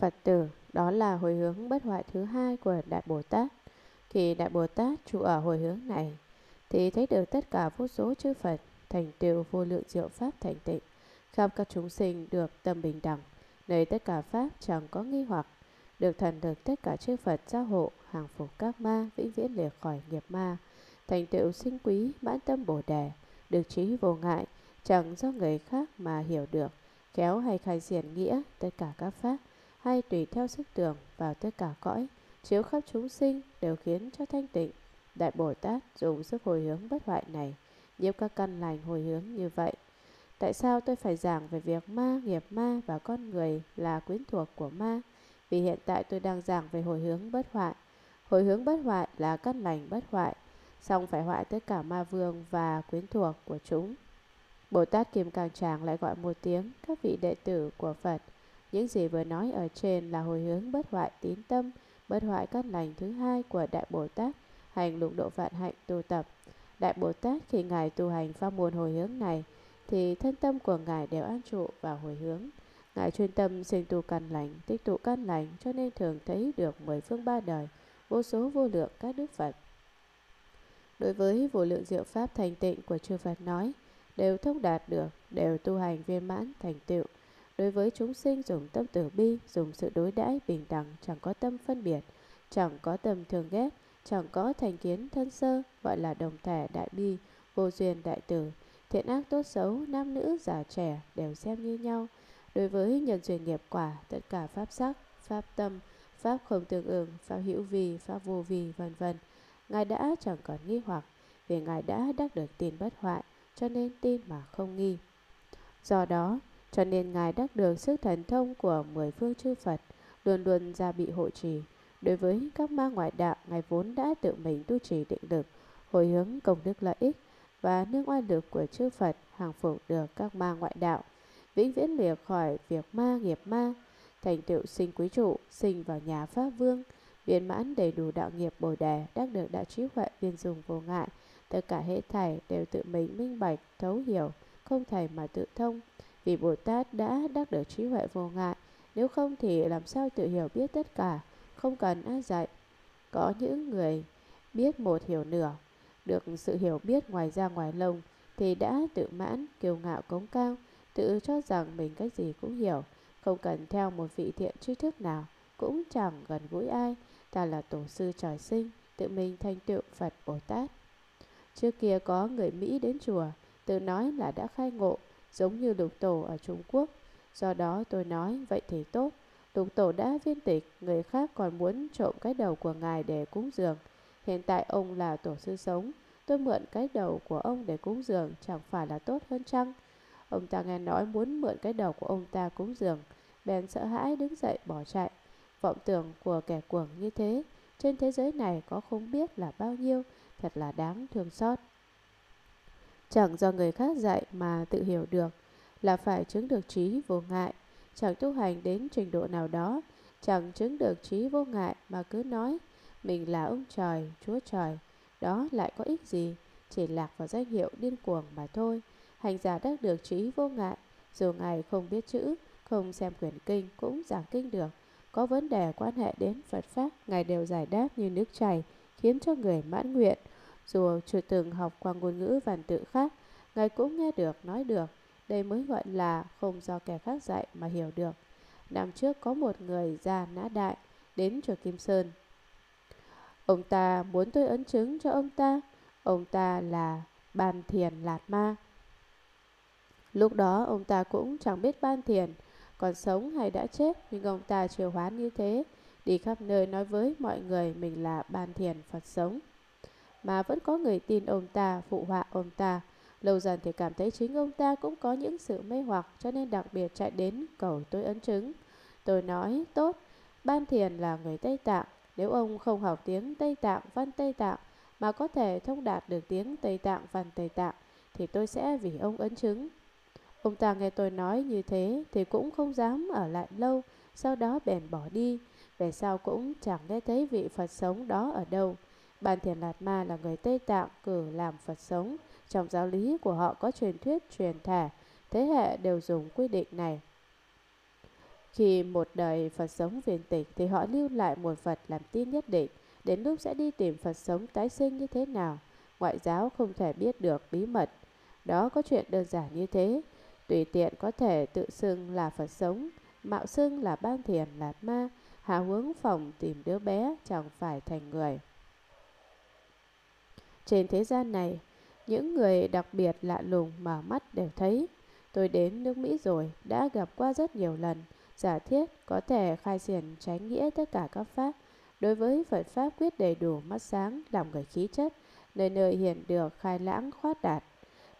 Phật tử, đó là hồi hướng bất hoại thứ hai của Đại Bồ Tát. Khi Đại Bồ Tát trụ ở hồi hướng này, thì thấy được tất cả vô số chư Phật thành tựu vô lượng diệu pháp thành tịnh, khắp các chúng sinh được tâm bình đẳng, nơi tất cả pháp chẳng có nghi hoặc, được thần được tất cả chư Phật gia hộ, hàng phục các ma, vĩnh viễn lìa khỏi nghiệp ma, thành tựu sinh quý, mãn tâm bồ đề, được trí vô ngại, chẳng do người khác mà hiểu được, kéo hay khai diễn nghĩa tất cả các pháp, hay tùy theo sức tưởng vào tất cả cõi, chiếu khắp chúng sinh đều khiến cho thanh tịnh. Đại Bồ Tát dùng sức hồi hướng bất hoại này, nhiếp các căn lành hồi hướng như vậy. Tại sao tôi phải giảng về việc ma, nghiệp ma và con người là quyến thuộc của ma? Vì hiện tại tôi đang giảng về hồi hướng bất hoại. Hồi hướng bất hoại là căn lành bất hoại, song phải hoại tất cả ma vương và quyến thuộc của chúng. Bồ Tát Kim Càng Tràng lại gọi một tiếng các vị đệ tử của Phật. Những gì vừa nói ở trên là hồi hướng bất hoại tín tâm, bất hoại căn lành thứ hai của Đại Bồ Tát, hành lục độ vạn hạnh tu tập. Đại Bồ Tát khi Ngài tu hành pháp môn hồi hướng này, thì thân tâm của Ngài đều an trụ và hồi hướng. Ngài chuyên tâm sinh tu căn lành, tích tụ căn lành, cho nên thường thấy được mười phương ba đời, vô số vô lượng các đức Phật. Đối với vô lượng diệu pháp thành tịnh của chư Phật nói, đều thông đạt được, đều tu hành viên mãn thành tựu. Đối với chúng sinh dùng tâm tử bi, dùng sự đối đãi bình đẳng, chẳng có tâm phân biệt, chẳng có tâm thường ghét, chẳng có thành kiến thân sơ, gọi là đồng thể đại bi, vô duyên đại tử. Thiện ác tốt xấu, nam nữ, già trẻ đều xem như nhau. Đối với nhân duyên nghiệp quả, tất cả pháp sắc, pháp tâm, pháp không tương ứng, pháp hữu vi, pháp vô vi, vân vân Ngài đã chẳng còn nghi hoặc, vì Ngài đã đắc được tin bất hoại, cho nên tin mà không nghi. Do đó, cho nên Ngài đắc được sức thần thông của mười phương chư Phật, luôn luôn ra bị hộ trì. Đối với các ma ngoại đạo, Ngài vốn đã tự mình tu trì định lực, hồi hướng công đức lợi ích và nương oai lực của chư Phật hàng phục được các ma ngoại đạo, vĩnh viễn liệt khỏi việc ma nghiệp ma, thành tựu sinh quý trụ, sinh vào nhà Pháp Vương, viên mãn đầy đủ đạo nghiệp bồ đề, đắc được đạo trí huệ viên dùng vô ngại, tất cả hệ thảy đều tự mình minh bạch, thấu hiểu, không thầy mà tự thông, vì Bồ Tát đã đắc được trí huệ vô ngại, nếu không thì làm sao tự hiểu biết tất cả, không cần ai dạy. Có những người biết một hiểu nửa, được sự hiểu biết ngoài ra ngoài lông, thì đã tự mãn, kiêu ngạo cống cao, tự cho rằng mình cái gì cũng hiểu, không cần theo một vị thiện tri thức nào, cũng chẳng gần gũi ai, ta là tổ sư trời sinh, tự mình thành tựu Phật Bồ Tát. Trước kia có người Mỹ đến chùa, tự nói là đã khai ngộ, giống như lục tổ ở Trung Quốc. Do đó tôi nói, vậy thì tốt. Lục tổ đã viên tịch, người khác còn muốn trộm cái đầu của ngài để cúng dường. Hiện tại ông là tổ sư sống, tôi mượn cái đầu của ông để cúng dường chẳng phải là tốt hơn chăng? Ông ta nghe nói muốn mượn cái đầu của ông ta cúng dường, bèn sợ hãi đứng dậy bỏ chạy. Vọng tưởng của kẻ cuồng như thế, trên thế giới này có không biết là bao nhiêu, thật là đáng thương xót. Chẳng do người khác dạy mà tự hiểu được là phải chứng được trí vô ngại, chẳng tu hành đến trình độ nào đó, chẳng chứng được trí vô ngại mà cứ nói mình là ông trời, chúa trời, đó lại có ích gì, chỉ lạc vào danh hiệu điên cuồng mà thôi. Hành giả đắc được trí vô ngại, dù ngài không biết chữ, không xem quyển kinh cũng giảng kinh được, có vấn đề quan hệ đến Phật Pháp, Ngài đều giải đáp như nước chảy, khiến cho người mãn nguyện. Dù chưa từng học qua ngôn ngữ văn tự khác, Ngài cũng nghe được, nói được. Đây mới gọi là không do kẻ khác dạy mà hiểu được. Năm trước có một người già nã đại đến chùa Kim Sơn. Ông ta muốn tôi ấn chứng cho ông ta. Ông ta là Ban Thiền Lạt Ma. Lúc đó ông ta cũng chẳng biết Ban Thiền còn sống hay đã chết nhưng ông ta chiều hoán như thế, đi khắp nơi nói với mọi người mình là ban thiền Phật sống. Mà vẫn có người tin ông ta, phụ họa ông ta. Lâu dần thì cảm thấy chính ông ta cũng có những sự mê hoặc cho nên đặc biệt chạy đến cầu tôi ấn chứng. Tôi nói, tốt, ban thiền là người Tây Tạng. Nếu ông không học tiếng Tây Tạng, văn Tây Tạng mà có thể thông đạt được tiếng Tây Tạng, văn Tây Tạng thì tôi sẽ vì ông ấn chứng. Ông ta nghe tôi nói như thế thì cũng không dám ở lại lâu, sau đó bèn bỏ đi. Về sau cũng chẳng nghe thấy vị Phật sống đó ở đâu ban Thiền Lạt Ma là người Tây Tạng cử làm Phật sống. Trong giáo lý của họ có truyền thuyết truyền thể, thế hệ đều dùng quy định này. Khi một đời Phật sống viên tịch thì họ lưu lại một Phật làm tin nhất định. Đến lúc sẽ đi tìm Phật sống tái sinh như thế nào, ngoại giáo không thể biết được bí mật. Đó có chuyện đơn giản như thế. Tùy tiện có thể tự xưng là Phật sống, mạo xưng là ban thiền lạt ma, hạ hướng phòng tìm đứa bé chẳng phải thành người. Trên thế gian này, những người đặc biệt lạ lùng mở mắt đều thấy. Tôi đến nước Mỹ rồi, đã gặp qua rất nhiều lần. Giả thiết có thể khai triển tránh nghĩa tất cả các pháp. Đối với Phật Pháp quyết đầy đủ mắt sáng, lòng người khí chất, nơi nơi hiện được khai lãng khoát đạt.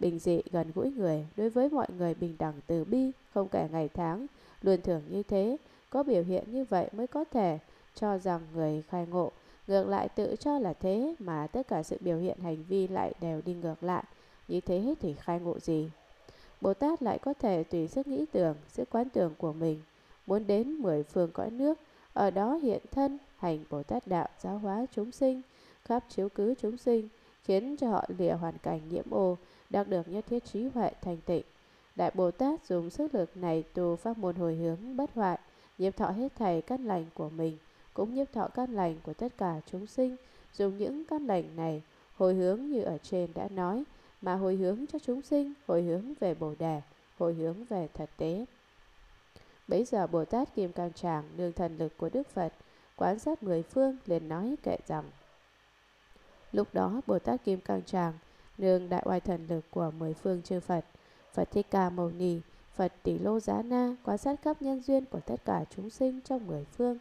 Bình dị gần gũi người, đối với mọi người bình đẳng từ bi, không kể ngày tháng, luôn thường như thế. Có biểu hiện như vậy mới có thể cho rằng người khai ngộ Ngược lại tự cho là thế mà tất cả sự biểu hiện hành vi lại đều đi ngược lại. Như thế thì khai ngộ gì? Bồ Tát lại có thể tùy sức nghĩ tưởng, sức quán tưởng của mình, muốn đến mười phương cõi nước, ở đó hiện thân, hành Bồ Tát đạo giáo hóa chúng sinh, khắp chiếu cứ chúng sinh, khiến cho họ lìa hoàn cảnh nhiễm ô, đạt được nhất thiết trí huệ thành tịnh. Đại Bồ Tát dùng sức lực này tu pháp môn hồi hướng bất hoại, nhiễm thọ hết thầy căn lành của mình, cũng nhiếp thọ căn lành của tất cả chúng sinh, dùng những căn lành này hồi hướng như ở trên đã nói, mà hồi hướng cho chúng sinh, hồi hướng về Bồ Đề, hồi hướng về thật tế. Bấy giờ Bồ Tát Kim Cang Tràng nương thần lực của Đức Phật, quán sát mười phương liền nói kệ rằng Lúc đó Bồ Tát Kim Cang Tràng nương đại oai thần lực của mười phương chư Phật, Phật Thích Ca Mâu Ni, Phật Tỷ Lô Giá Na quan sát khắp nhân duyên của tất cả chúng sinh trong mười phương,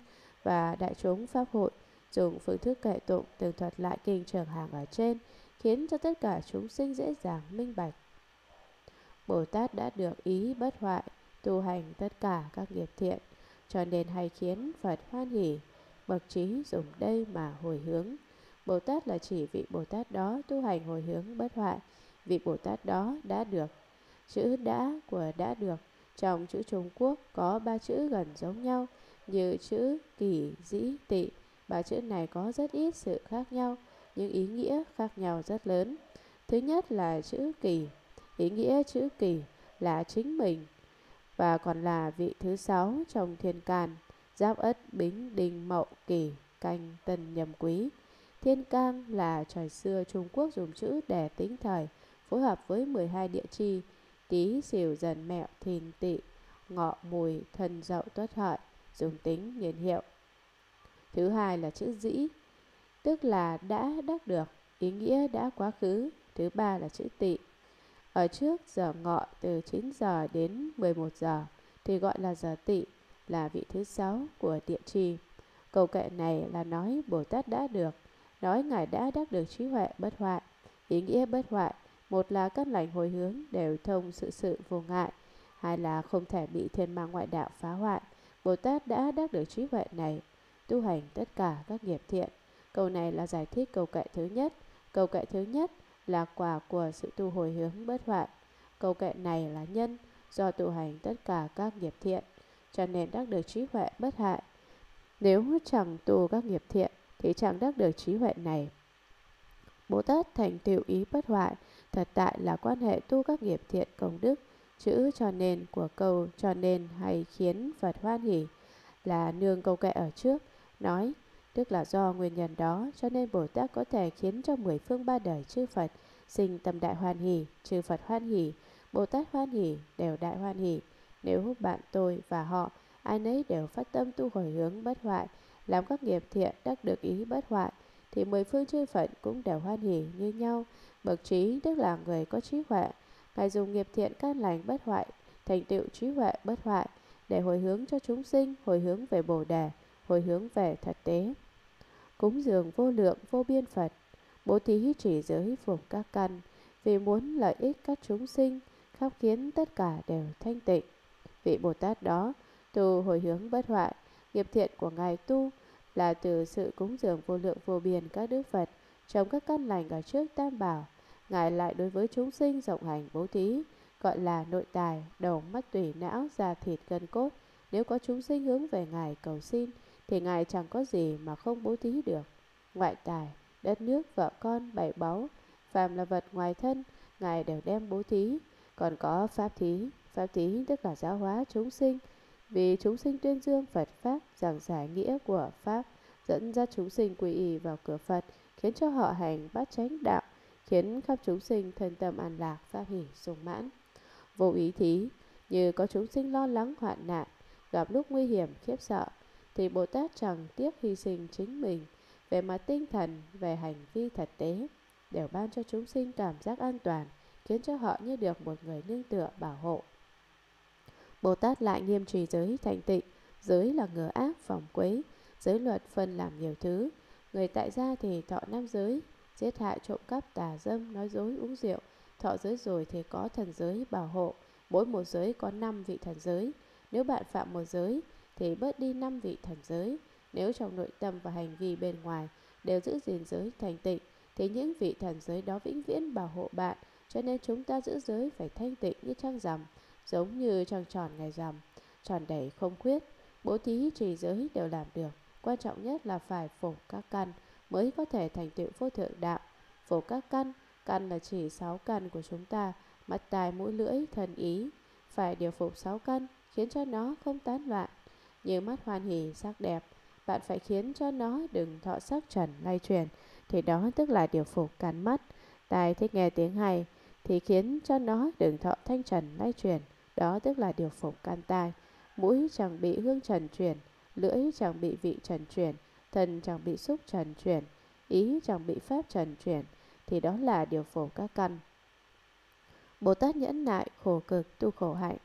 và đại chúng pháp hội dùng phương thức kệ tụng, tường thuật lại kinh trường hàng ở trên, khiến cho tất cả chúng sinh dễ dàng minh bạch. Bồ Tát đã được ý bất hoại, tu hành tất cả các nghiệp thiện, cho nên hay khiến Phật hoan hỉ bậc trí dùng đây mà hồi hướng. Bồ Tát là chỉ vị Bồ Tát đó tu hành hồi hướng bất hoại. Vị Bồ Tát đó đã được. Chữ đã, của đã được, trong chữ Trung Quốc có ba chữ gần giống nhau như chữ kỷ, dĩ, tị. Ba chữ này có rất ít sự khác nhau, nhưng ý nghĩa khác nhau rất lớn. Thứ nhất là chữ kỷ. Ý nghĩa chữ kỷ là chính mình và còn là vị thứ sáu trong thiên can, giáp ất, bính, đinh, mậu, kỷ, canh, tân, nhâm quý. Thiên can là trời xưa Trung Quốc dùng chữ để tính thời, phối hợp với 12 địa chi, tí, xỉu, dần, mẹo, thìn, tị, ngọ, mùi, thân, dậu, tuất, hợi dùng tính niên hiệu. Thứ hai là chữ dĩ, tức là đã đắc được, ý nghĩa đã quá khứ. Thứ ba là chữ tỵ Ở trước giờ ngọ từ 9 giờ đến 11 giờ thì gọi là giờ tỵ là vị thứ sáu của địa trì. Câu kệ này là nói Bồ Tát đã được, nói Ngài đã đắc được trí huệ bất hoại. Ý nghĩa bất hoại, một là các lành hồi hướng đều thông sự sự vô ngại, hai là không thể bị thiên ma ngoại đạo phá hoại, Bồ Tát đã đắc được trí huệ này, tu hành tất cả các nghiệp thiện. Câu này là giải thích câu kệ thứ nhất. Câu kệ thứ nhất là quả của sự tu hồi hướng bất hoại. Câu kệ này là nhân do tu hành tất cả các nghiệp thiện, cho nên đắc được trí huệ bất hại. Nếu chẳng tu các nghiệp thiện thì chẳng đắc được trí huệ này. Bồ Tát thành tựu ý bất hoại, thật tại là quan hệ tu các nghiệp thiện công đức Chữ cho nên của câu cho nên hay khiến Phật hoan hỷ là nương câu kệ ở trước, nói tức là do nguyên nhân đó cho nên Bồ Tát có thể khiến cho mười phương ba đời chư Phật sinh tâm đại hoan hỷ, chư Phật hoan hỷ, Bồ Tát hoan hỷ đều đại hoan hỷ. Nếu bạn tôi và họ ai nấy đều phát tâm tu hồi hướng bất hoại, làm các nghiệp thiện đắc được ý bất hoại, thì mười phương chư Phật cũng đều hoan hỷ như nhau. Bậc trí tức là người có trí huệ, Ngài dùng nghiệp thiện các lành bất hoại, thành tựu trí huệ bất hoại để hồi hướng cho chúng sinh, hồi hướng về Bồ Đề, hồi hướng về thật tế. Cúng dường vô lượng vô biên Phật, bố thí chỉ giới phục các căn, vì muốn lợi ích các chúng sinh, khắp khiến tất cả đều thanh tịnh. Vị Bồ Tát đó tu hồi hướng bất hoại, nghiệp thiện của Ngài tu là từ sự cúng dường vô lượng vô biên các đức Phật trong các căn lành ở trước Tam Bảo, Ngài lại đối với chúng sinh rộng hành bố thí, gọi là nội tài, đầu mắt tủy não, da thịt gân cốt. Nếu có chúng sinh hướng về Ngài cầu xin, thì Ngài chẳng có gì mà không bố thí được. Ngoại tài, đất nước, vợ con, bảy báu, phàm là vật ngoài thân, Ngài đều đem bố thí. Còn có pháp thí, pháp thí tức là giáo hóa chúng sinh, Vì chúng sinh tuyên dương Phật Pháp, giảng giải nghĩa của Pháp, dẫn dắt chúng sinh quy y vào cửa Phật, khiến cho họ hành bát chánh đạo, khiến khắp chúng sinh thân tâm an lạc, pháp hỷ sung mãn. Vô ý thí, như có chúng sinh lo lắng hoạn nạn, gặp lúc nguy hiểm khiếp sợ, thì Bồ Tát chẳng tiếc hy sinh chính mình về mặt tinh thần, về hành vi thật tế, đều ban cho chúng sinh cảm giác an toàn, khiến cho họ như được một người nương tựa bảo hộ. Bồ Tát lại nghiêm trì giới thành tịnh, giới là ngừa ác phòng quấy, giới luật phân làm nhiều thứ. Người tại gia thì thọ năm giới, giết hại trộm cắp tà dâm, nói dối uống rượu, thọ giới rồi thì có thần giới bảo hộ, mỗi một giới có năm vị thần giới. Nếu bạn phạm một giới thì bớt đi năm vị thần giới. Nếu trong nội tâm và hành vi bên ngoài đều giữ gìn giới thành tịnh thì những vị thần giới đó vĩnh viễn bảo hộ bạn. Cho nên chúng ta giữ giới phải thanh tịnh như trăng rằm, giống như trăng tròn ngày rằm, tròn đầy không khuyết. Bố thí trì giới đều làm được. Quan trọng nhất là phải phổ các căn mới có thể thành tựu vô thượng đạo. Phổ các căn, căn là chỉ sáu căn của chúng ta, mắt tai mũi lưỡi, thần ý. Phải điều phục sáu căn, khiến cho nó không tán loạn. Như mắt hoan hỷ, sắc đẹp, bạn phải khiến cho nó đừng thọ sắc trần lay truyền, thì đó tức là điều phục cắn mắt. Tai thích nghe tiếng hay, thì khiến cho nó đừng thọ thanh trần lay truyền, đó tức là điều phục can tai. Mũi chẳng bị hương trần truyền, lưỡi chẳng bị vị trần truyền, thân chẳng bị xúc trần chuyển, ý chẳng bị pháp trần chuyển, thì đó là điều phổ các căn. Bồ Tát nhẫn nại, khổ cực, tu khổ hạnh.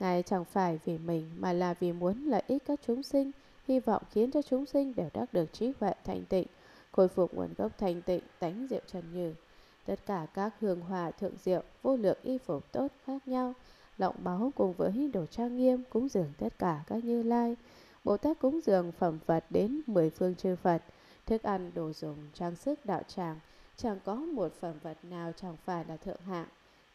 Ngài chẳng phải vì mình mà là vì muốn lợi ích các chúng sinh, hy vọng khiến cho chúng sinh đều đắc được trí huệ thanh tịnh, khôi phục nguồn gốc thanh tịnh, tánh diệu trần như. Tất cả các hương hòa thượng diệu, vô lượng y phục tốt khác nhau, lọng báu cùng với đồ trang nghiêm cúng dường tất cả các như lai. Bồ Tát cúng dường phẩm Phật đến mười phương chư Phật, thức ăn, đồ dùng, trang sức, đạo tràng, chẳng có một phẩm vật nào chẳng phải là thượng hạng.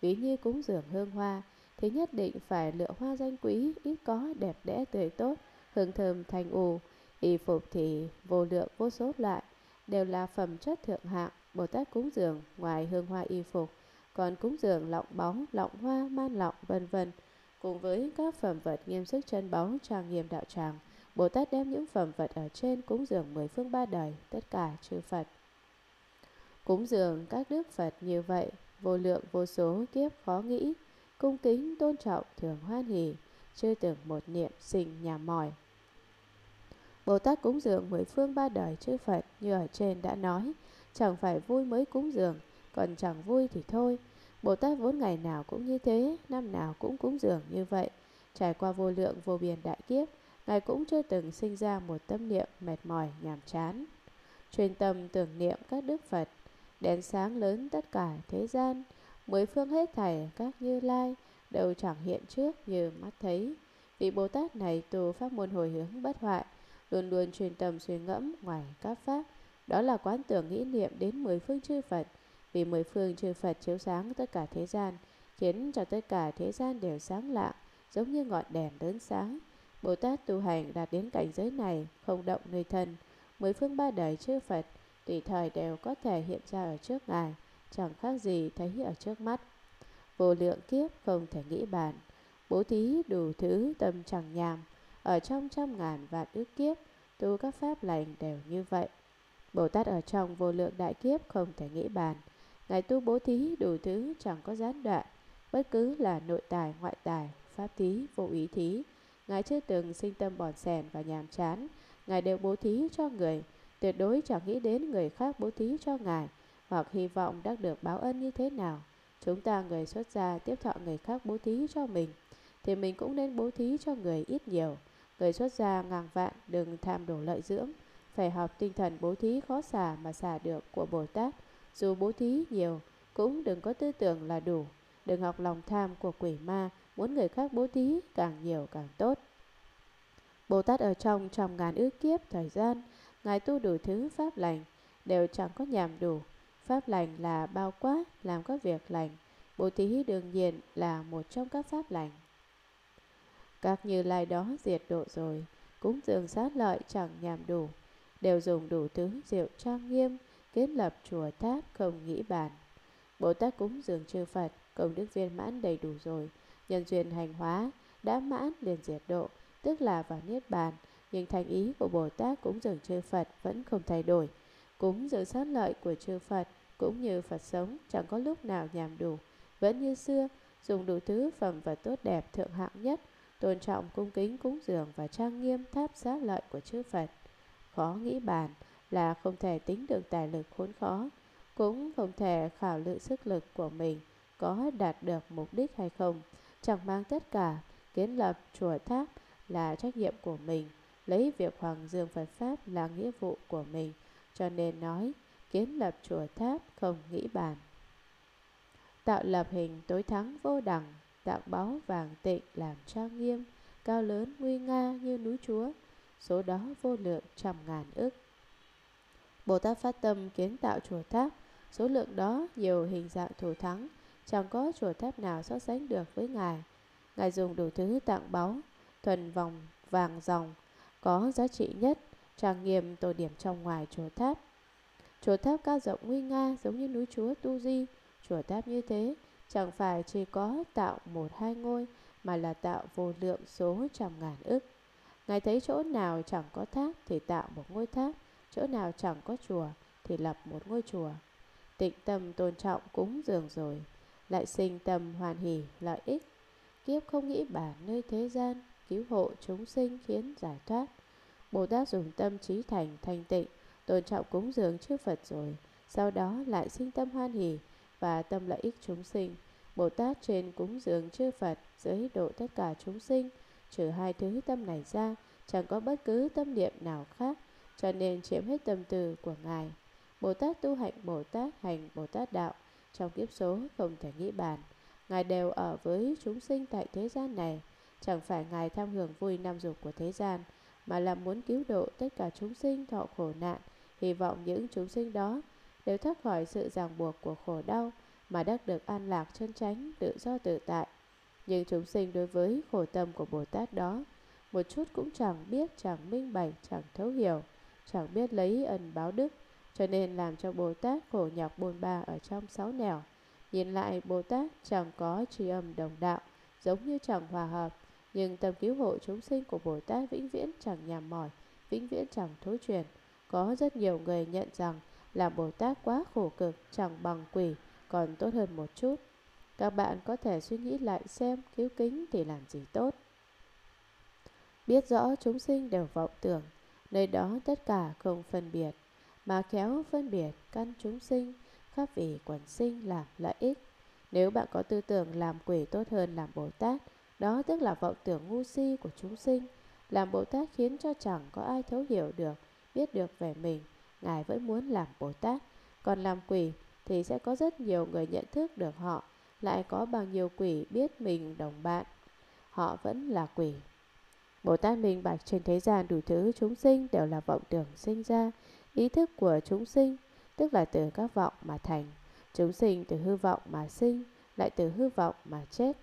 Ví như cúng dường hương hoa, thì nhất định phải lựa hoa danh quý, ít có, đẹp đẽ, tươi tốt, hương thơm thanh u. Y phục thì vô lượng vô số loại, đều là phẩm chất thượng hạng. Bồ Tát cúng dường ngoài hương hoa y phục, còn cúng dường lọng bóng, lọng hoa, man lọng, vân vân cùng với các phẩm vật nghiêm sức chân báu trang nghiêm đạo tràng. Bồ Tát đem những phẩm vật ở trên cúng dường mười phương ba đời, tất cả chư Phật. Cúng dường các đức Phật như vậy, vô lượng vô số kiếp khó nghĩ, cung kính tôn trọng thường hoan hỷ, chưa từng một niệm sinh nhà mỏi. Bồ Tát cúng dường mười phương ba đời chư Phật như ở trên đã nói, chẳng phải vui mới cúng dường, còn chẳng vui thì thôi. Bồ Tát vốn ngày nào cũng như thế, năm nào cũng cúng dường như vậy. Trải qua vô lượng vô biên đại kiếp, Ngài cũng chưa từng sinh ra một tâm niệm mệt mỏi nhàm chán. Chuyên tâm tưởng niệm các đức Phật, đèn sáng lớn tất cả thế gian, mười phương hết thảy các như lai, đều chẳng hiện trước như mắt thấy. Vị Bồ Tát này tu pháp môn hồi hướng bất hoại, luôn luôn truyền tâm suy ngẫm ngoài các pháp. Đó là quán tưởng nghĩ niệm đến mười phương chư Phật, vì mười phương chư Phật chiếu sáng tất cả thế gian, khiến cho tất cả thế gian đều sáng lạng, giống như ngọn đèn lớn sáng. Bồ Tát tu hành đạt đến cảnh giới này, không động nơi thân, mười phương ba đời chư Phật, tùy thời đều có thể hiện ra ở trước Ngài, chẳng khác gì thấy ở trước mắt. Vô lượng kiếp không thể nghĩ bàn, bố thí đủ thứ tâm chẳng nhàm, ở trong trăm ngàn vạn ước kiếp, tu các pháp lành đều như vậy. Bồ Tát ở trong vô lượng đại kiếp không thể nghĩ bàn, Ngài tu bố thí đủ thứ chẳng có gián đoạn, bất cứ là nội tài, ngoại tài, pháp thí, vô ý thí. Ngài chưa từng sinh tâm bòn sèn và nhàm chán, Ngài đều bố thí cho người, tuyệt đối chẳng nghĩ đến người khác bố thí cho Ngài, hoặc hy vọng đắc được báo ân như thế nào. Chúng ta người xuất gia tiếp thọ người khác bố thí cho mình, thì mình cũng nên bố thí cho người ít nhiều. Người xuất gia ngàn vạn đừng tham đổ lợi dưỡng, phải học tinh thần bố thí khó xả mà xả được của Bồ Tát. Dù bố thí nhiều, cũng đừng có tư tưởng là đủ. Đừng học lòng tham của quỷ ma, muốn người khác bố thí càng nhiều càng tốt. Bồ Tát ở trong trong ngàn ước kiếp thời gian, Ngài tu đủ thứ pháp lành, đều chẳng có nhàm đủ. Pháp lành là bao quát, làm các việc lành. Bố thí đương nhiên là một trong các pháp lành. Các như lai đó diệt độ rồi, cúng dường sát lợi chẳng nhàm đủ, đều dùng đủ thứ diệu trang nghiêm, kiến lập chùa tháp không nghĩ bàn. Bồ Tát cúng dường chư Phật, công đức viên mãn đầy đủ rồi, nhân duyên hành hóa, đã mãn liền diệt độ, tức là vào Niết Bàn. Nhưng thành ý của Bồ Tát cũng dường chư Phật vẫn không thay đổi. Cúng dường sát lợi của chư Phật cũng như Phật sống chẳng có lúc nào nhàm đủ. Vẫn như xưa, dùng đủ thứ phẩm vật tốt đẹp thượng hạng nhất, tôn trọng cung kính cúng dường và trang nghiêm tháp sát lợi của chư Phật. Khó nghĩ bàn là không thể tính được tài lực khốn khó, cũng không thể khảo lự sức lực của mình có đạt được mục đích hay không. Chẳng mang tất cả, kiến lập chùa tháp là trách nhiệm của mình, lấy việc Hoàng Dương Phật Pháp là nghĩa vụ của mình, cho nên nói kiến lập chùa tháp không nghĩ bàn. Tạo lập hình tối thắng vô đẳng, tạo báu vàng tịnh làm trang nghiêm, cao lớn nguy nga như núi chúa, số đó vô lượng trăm ngàn ức. Bồ Tát phát tâm kiến tạo chùa tháp, số lượng đó nhiều hình dạng thủ thắng, chẳng có chùa tháp nào so sánh được với Ngài. Ngài dùng đủ thứ tặng báu, thuần vòng vàng dòng, có giá trị nhất, trang nghiêm tổ điểm trong ngoài chùa tháp. Chùa tháp cao rộng nguy nga giống như núi chúa Tu Di, chùa tháp như thế chẳng phải chỉ có tạo một hai ngôi mà là tạo vô lượng số trăm ngàn ức. Ngài thấy chỗ nào chẳng có tháp thì tạo một ngôi tháp, chỗ nào chẳng có chùa thì lập một ngôi chùa. Tịnh tâm tôn trọng cúng dường rồi, lại sinh tâm hoàn hỷ lợi ích. Kiếp không nghĩ bản nơi thế gian, cứu hộ chúng sinh khiến giải thoát. Bồ Tát dùng tâm trí thành thanh tịnh, tôn trọng cúng dường trước Phật rồi, sau đó lại sinh tâm hoan hỷ và tâm lợi ích chúng sinh. Bồ Tát trên cúng dường chư Phật, dưới độ tất cả chúng sinh, trừ hai thứ tâm này ra, chẳng có bất cứ tâm niệm nào khác, cho nên chiếm hết tâm từ của Ngài. Bồ Tát tu hạnh Bồ Tát hành Bồ Tát đạo, trong kiếp số không thể nghĩ bàn. Ngài đều ở với chúng sinh tại thế gian này, chẳng phải Ngài tham hưởng vui năm dục của thế gian, mà là muốn cứu độ tất cả chúng sinh thọ khổ nạn, hy vọng những chúng sinh đó đều thoát khỏi sự ràng buộc của khổ đau mà đắc được an lạc chân chánh, tự do tự tại. Nhưng chúng sinh đối với khổ tâm của Bồ Tát đó, một chút cũng chẳng biết, chẳng minh bạch, chẳng thấu hiểu, chẳng biết lấy ân báo đức, cho nên làm cho Bồ Tát khổ nhọc bồn ba ở trong sáu nẻo. Nhìn lại Bồ Tát chẳng có tri âm đồng đạo, giống như chẳng hòa hợp, nhưng tâm cứu hộ chúng sinh của Bồ Tát vĩnh viễn chẳng nhàm mỏi, vĩnh viễn chẳng thối chuyển. Có rất nhiều người nhận rằng làm Bồ Tát quá khổ cực, chẳng bằng quỷ, còn tốt hơn một chút. Các bạn có thể suy nghĩ lại xem cứu kính thì làm gì tốt. Biết rõ chúng sinh đều vọng tưởng, nơi đó tất cả không phân biệt, mà khéo phân biệt căn chúng sinh, khác vì quần sinh làm lợi ích. Nếu bạn có tư tưởng làm quỷ tốt hơn làm Bồ Tát, đó tức là vọng tưởng ngu si của chúng sinh. Làm Bồ Tát khiến cho chẳng có ai thấu hiểu được, biết được về mình. Ngài vẫn muốn làm Bồ Tát. Còn làm quỷ thì sẽ có rất nhiều người nhận thức được họ. Lại có bao nhiêu quỷ biết mình đồng bạn. Họ vẫn là quỷ. Bồ Tát minh bạch trên thế gian đủ thứ chúng sinh đều là vọng tưởng sinh ra. Ý thức của chúng sinh, tức là từ các vọng mà thành. Chúng sinh từ hư vọng mà sinh, lại từ hư vọng mà chết.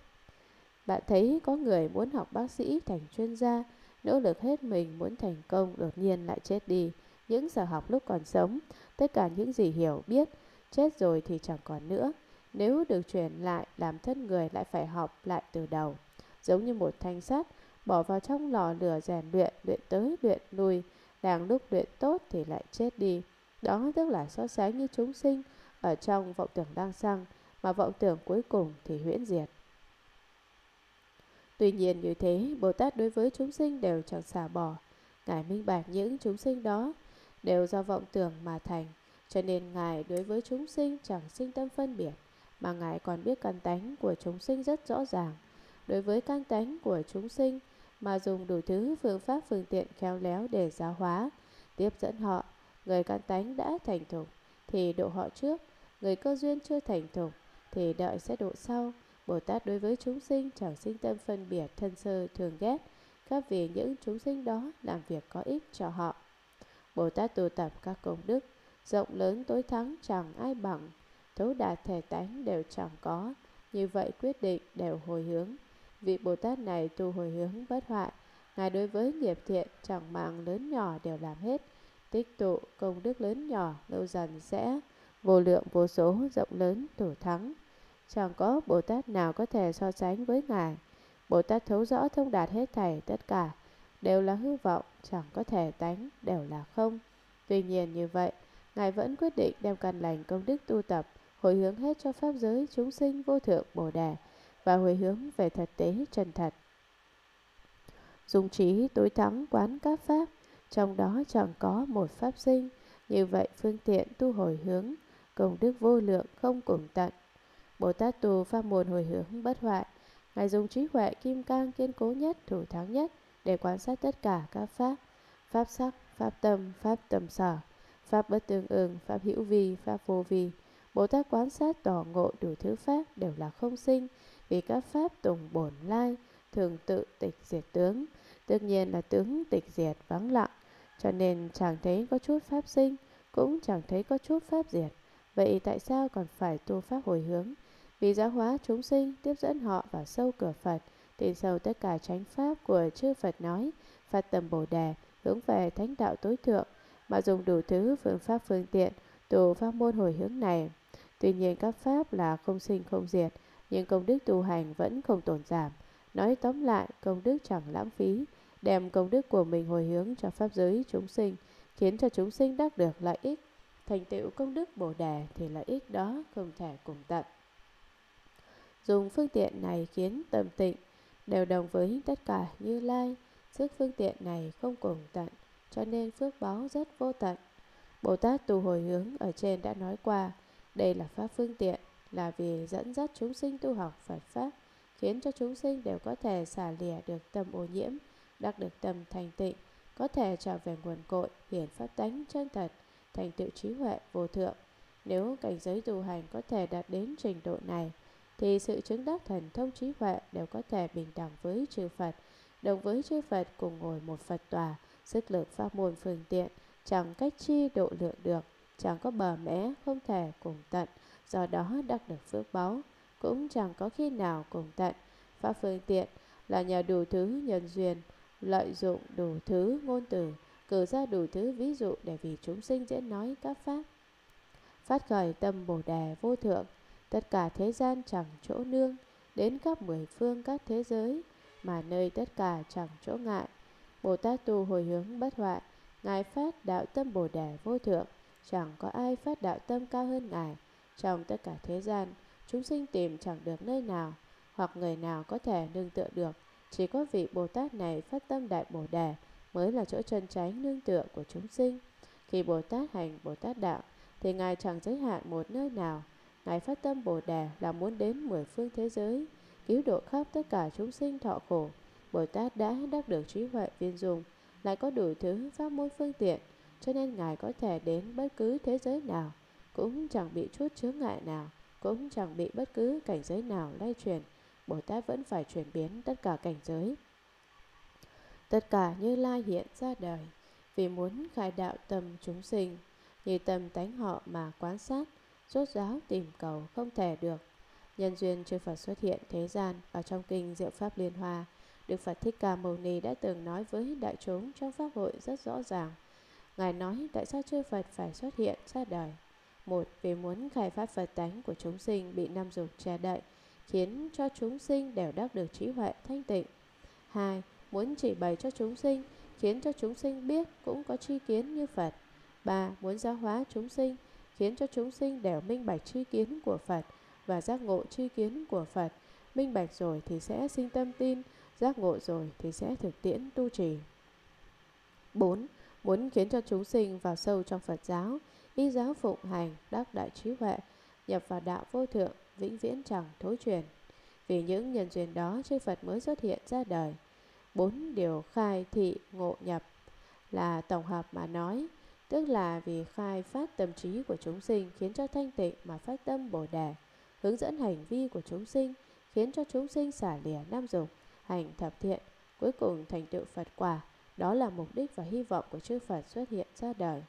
Bạn thấy có người muốn học bác sĩ thành chuyên gia, nỗ lực hết mình muốn thành công đột nhiên lại chết đi. Những giờ học lúc còn sống, tất cả những gì hiểu biết, chết rồi thì chẳng còn nữa. Nếu được chuyển lại, làm thân người lại phải học lại từ đầu. Giống như một thanh sắt, bỏ vào trong lò lửa rèn luyện, luyện tới luyện lui, đang lúc luyện tốt thì lại chết đi. Đó tức là so sánh như chúng sinh ở trong vọng tưởng đang sang, mà vọng tưởng cuối cùng thì huyễn diệt. Tuy nhiên như thế, Bồ Tát đối với chúng sinh đều chẳng xả bỏ. Ngài minh bạch những chúng sinh đó đều do vọng tưởng mà thành, cho nên Ngài đối với chúng sinh chẳng sinh tâm phân biệt, mà Ngài còn biết căn tánh của chúng sinh rất rõ ràng. Đối với căn tánh của chúng sinh mà dùng đủ thứ phương pháp phương tiện khéo léo để giáo hóa, tiếp dẫn họ, người căn tánh đã thành thục thì độ họ trước, người cơ duyên chưa thành thục thì đợi sẽ độ sau. Bồ Tát đối với chúng sinh chẳng sinh tâm phân biệt thân sơ thường ghét, các vì những chúng sinh đó làm việc có ích cho họ. Bồ Tát tu tập các công đức, rộng lớn tối thắng chẳng ai bằng, thấu đạt thể tánh đều chẳng có, như vậy quyết định đều hồi hướng. Vị Bồ Tát này tu hồi hướng bất hoại, Ngài đối với nghiệp thiện chẳng mạng lớn nhỏ đều làm hết, tích tụ công đức lớn nhỏ lâu dần sẽ vô lượng vô số rộng lớn thủ thắng. Chẳng có Bồ Tát nào có thể so sánh với Ngài. Bồ Tát thấu rõ thông đạt hết thảy tất cả, đều là hư vọng, chẳng có thể tánh, đều là không. Tuy nhiên như vậy, Ngài vẫn quyết định đem căn lành công đức tu tập, hồi hướng hết cho Pháp giới chúng sinh vô thượng Bồ Đề và hồi hướng về thật tế chân thật. Dùng trí tối thắng quán các Pháp, trong đó chẳng có một Pháp sinh, như vậy phương tiện tu hồi hướng, công đức vô lượng không cùng tận. Bồ Tát tu pháp môn hồi hướng bất hoại, Ngài dùng trí huệ kim cang kiên cố nhất, thủ thắng nhất để quan sát tất cả các pháp, pháp sắc, pháp tâm, pháp tầm sở, pháp bất tương ưng, pháp hữu vi, pháp vô vi. Bồ Tát quan sát tỏ ngộ đủ thứ pháp đều là không sinh, vì các pháp tùng bổn lai, thường tự tịch diệt tướng. Tất nhiên là tướng tịch diệt vắng lặng, cho nên chẳng thấy có chút pháp sinh, cũng chẳng thấy có chút pháp diệt. Vậy tại sao còn phải tu pháp hồi hướng? Vì giáo hóa chúng sinh tiếp dẫn họ vào sâu cửa Phật, tin sâu tất cả chánh pháp của chư Phật nói, phát tâm Bồ Đề, hướng về thánh đạo tối thượng, mà dùng đủ thứ phương pháp phương tiện, tu pháp môn hồi hướng này. Tuy nhiên các pháp là không sinh không diệt, nhưng công đức tu hành vẫn không tổn giảm. Nói tóm lại, công đức chẳng lãng phí, đem công đức của mình hồi hướng cho pháp giới chúng sinh, khiến cho chúng sinh đắc được lợi ích. Thành tựu công đức Bồ Đề thì lợi ích đó không thể cùng tận. Dùng phương tiện này khiến tâm tịnh đều đồng với tất cả như lai, sức phương tiện này không cùng tận, cho nên phước báo rất vô tận. Bồ Tát tu hồi hướng ở trên đã nói qua, đây là pháp phương tiện, là vì dẫn dắt chúng sinh tu học Phật Pháp, khiến cho chúng sinh đều có thể xả lìa được tâm ô nhiễm, đắc được tâm thành tịnh, có thể trở về nguồn cội, hiển pháp tánh chân thật, thành tựu trí huệ vô thượng. Nếu cảnh giới tu hành có thể đạt đến trình độ này, thì sự chứng đắc thần thông trí huệ đều có thể bình đẳng với chư Phật, đồng với chư Phật cùng ngồi một Phật tòa, sức lực pháp môn phương tiện, chẳng cách chi độ lượng được, chẳng có bờ mẽ không thể cùng tận, do đó đắc được phước báu, cũng chẳng có khi nào cùng tận. Pháp phương tiện là nhờ đủ thứ nhân duyên, lợi dụng đủ thứ ngôn từ, cử ra đủ thứ ví dụ để vì chúng sinh dễ nói các pháp. Phát khởi tâm Bồ Đề vô thượng, tất cả thế gian chẳng chỗ nương, đến khắp mười phương các thế giới, mà nơi tất cả chẳng chỗ ngại. Bồ Tát tu hồi hướng bất hoại, Ngài phát đạo tâm Bồ Đề vô thượng, chẳng có ai phát đạo tâm cao hơn Ngài. Trong tất cả thế gian, chúng sinh tìm chẳng được nơi nào, hoặc người nào có thể nương tựa được. Chỉ có vị Bồ Tát này phát tâm Đại Bồ Đề mới là chỗ chân chánh nương tựa của chúng sinh. Khi Bồ Tát hành Bồ Tát đạo, thì Ngài chẳng giới hạn một nơi nào. Ngài phát tâm Bồ Đề là muốn đến mười phương thế giới, cứu độ khắp tất cả chúng sinh thọ khổ. Bồ Tát đã đắc được trí huệ viên dung, lại có đủ thứ pháp môn phương tiện, cho nên Ngài có thể đến bất cứ thế giới nào, cũng chẳng bị chút chướng ngại nào, cũng chẳng bị bất cứ cảnh giới nào lay truyền. Bồ Tát vẫn phải chuyển biến tất cả cảnh giới. Tất cả như lai hiện ra đời, vì muốn khai đạo tâm chúng sinh, như tâm tánh họ mà quan sát, rốt ráo tìm cầu không thể được. Nhân duyên chư Phật xuất hiện thế gian ở trong kinh Diệu Pháp Liên Hoa, Đức Phật Thích Ca Mâu Ni đã từng nói với đại chúng trong Pháp hội rất rõ ràng. Ngài nói tại sao chư Phật phải xuất hiện ra đời. Một, vì muốn khai phát Phật tánh của chúng sinh bị năm dục che đậy, khiến cho chúng sinh đều đắc được trí huệ thanh tịnh. Hai, muốn chỉ bày cho chúng sinh, khiến cho chúng sinh biết cũng có tri kiến như Phật. Ba, muốn giáo hóa chúng sinh, khiến cho chúng sinh đều minh bạch tri kiến của Phật và giác ngộ tri kiến của Phật. Minh bạch rồi thì sẽ sinh tâm tin, giác ngộ rồi thì sẽ thực tiễn tu trì. 4. Muốn khiến cho chúng sinh vào sâu trong Phật giáo, y giáo phụng hành, đắc đại trí huệ, nhập vào đạo vô thượng, vĩnh viễn chẳng thối truyền. Vì những nhân duyên đó, chư Phật mới xuất hiện ra đời. Bốn điều khai thị ngộ nhập là tổng hợp mà nói, tức là vì khai phát tâm trí của chúng sinh khiến cho thanh tịnh mà phát tâm Bồ đề, hướng dẫn hành vi của chúng sinh khiến cho chúng sinh xả lìa nam dục, hành thập thiện, cuối cùng thành tựu Phật quả. Đó là mục đích và hy vọng của chư Phật xuất hiện ra đời.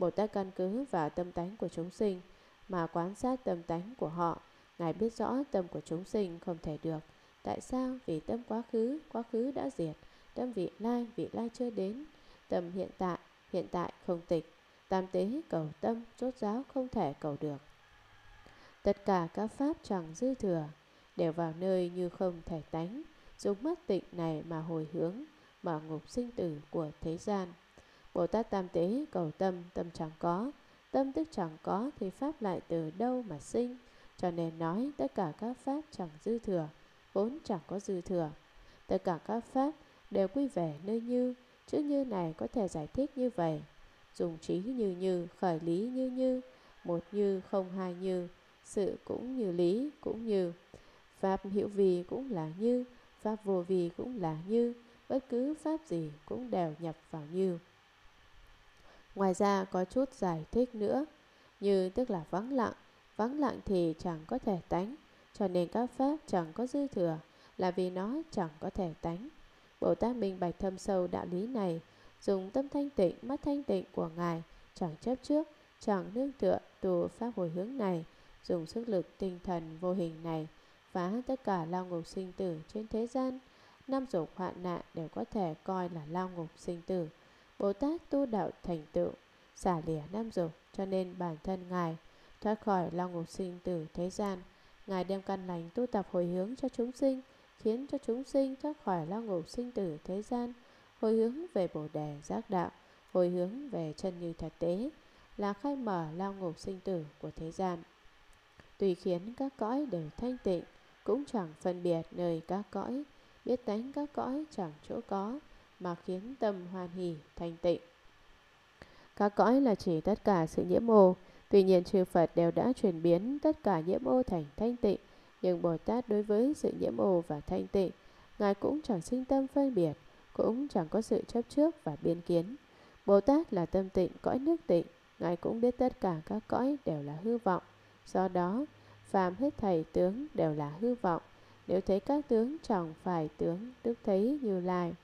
Bồ Tát căn cứ vào tâm tánh của chúng sinh mà quan sát tâm tánh của họ. Ngài biết rõ tâm của chúng sinh không thể được. Tại sao? Vì tâm quá khứ, quá khứ đã diệt. Tâm vị lai, vị lai chưa đến. Tâm hiện tại, hiện tại không tịch. Tam tế cầu tâm, rốt giáo không thể cầu được. Tất cả các pháp chẳng dư thừa, đều vào nơi như không thể tánh, dùng mắt tịnh này mà hồi hướng, mở ngục sinh tử của thế gian. Bồ Tát Tam Tế cầu tâm, tâm chẳng có, tâm tức chẳng có thì Pháp lại từ đâu mà sinh, cho nên nói tất cả các Pháp chẳng dư thừa, vốn chẳng có dư thừa. Tất cả các Pháp đều quy về nơi như, chữ như này có thể giải thích như vậy. Dùng trí như như, khởi lý như như, một như không hai như, sự cũng như lý cũng như. Pháp hữu vì cũng là như, Pháp vô vì cũng là như, bất cứ Pháp gì cũng đều nhập vào như. Ngoài ra có chút giải thích nữa, như tức là vắng lặng, vắng lặng thì chẳng có thể tánh, cho nên các Pháp chẳng có dư thừa, là vì nó chẳng có thể tánh. Bồ Tát minh bạch thâm sâu đạo lý này, dùng tâm thanh tịnh, mắt thanh tịnh của Ngài, chẳng chấp trước, chẳng nương tựa tu pháp hồi hướng này, dùng sức lực tinh thần vô hình này, phá tất cả lao ngục sinh tử trên thế gian. Năm dục hoạn nạn đều có thể coi là lao ngục sinh tử. Bồ Tát tu đạo thành tựu, xả lìa năm dục, cho nên bản thân Ngài thoát khỏi lao ngục sinh tử thế gian. Ngài đem căn lành tu tập hồi hướng cho chúng sinh, khiến cho chúng sinh thoát khỏi lao ngục sinh tử thế gian, hồi hướng về Bồ Đề giác đạo, hồi hướng về chân như thật tế, là khai mở lao ngục sinh tử của thế gian. Tùy khiến các cõi đều thanh tịnh, cũng chẳng phân biệt nơi các cõi, biết tánh các cõi chẳng chỗ có, mà khiến tâm hoan hỷ thanh tịnh. Các cõi là chỉ tất cả sự nhiễm ô, tuy nhiên chư Phật đều đã chuyển biến tất cả nhiễm ô thành thanh tịnh, nhưng Bồ Tát đối với sự nhiễm ô và thanh tịnh, Ngài cũng chẳng sinh tâm phân biệt, cũng chẳng có sự chấp trước và biên kiến. Bồ Tát là tâm tịnh, cõi nước tịnh, Ngài cũng biết tất cả các cõi đều là hư vọng. Do đó, phàm hết thầy tướng đều là hư vọng. Nếu thấy các tướng chẳng phải tướng, tức thấy như lai.